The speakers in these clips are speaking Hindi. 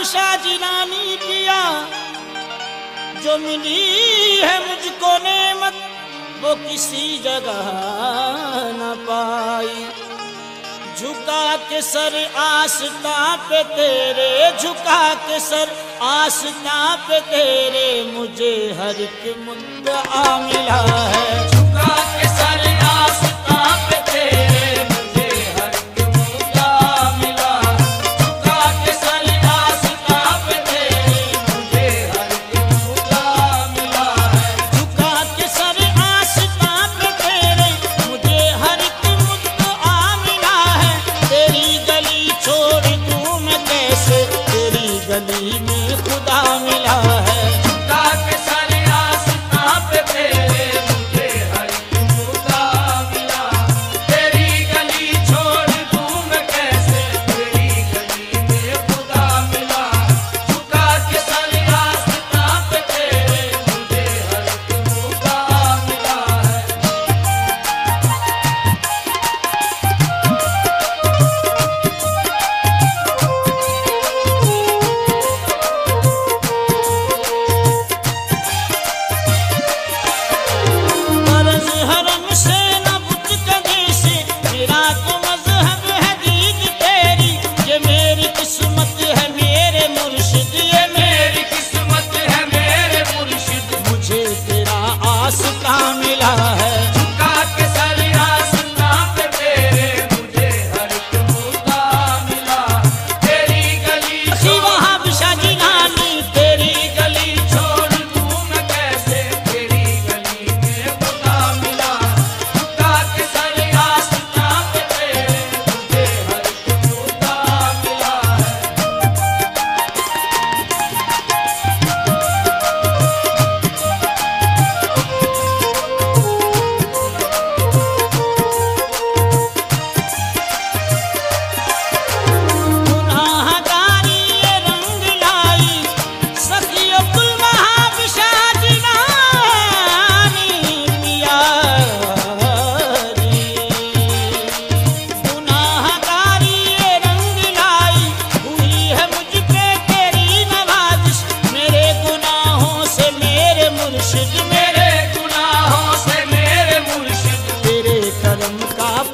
अब शाहजिलानी किया। जो मिली है मुझको नेमत, वो किसी जगह न पाई। झुका के सर आस्था पे तेरे, झुका के सर आसता पे तेरे, मुझे हर एक मुद्दा मिला है।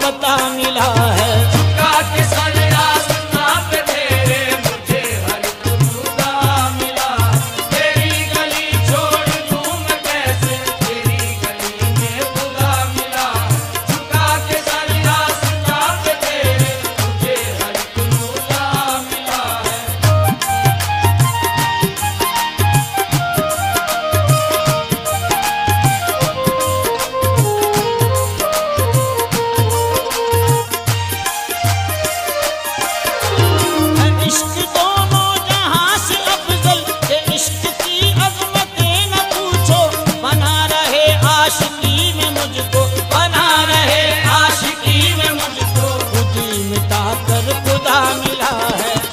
पता मिला कर खुदा मिला है।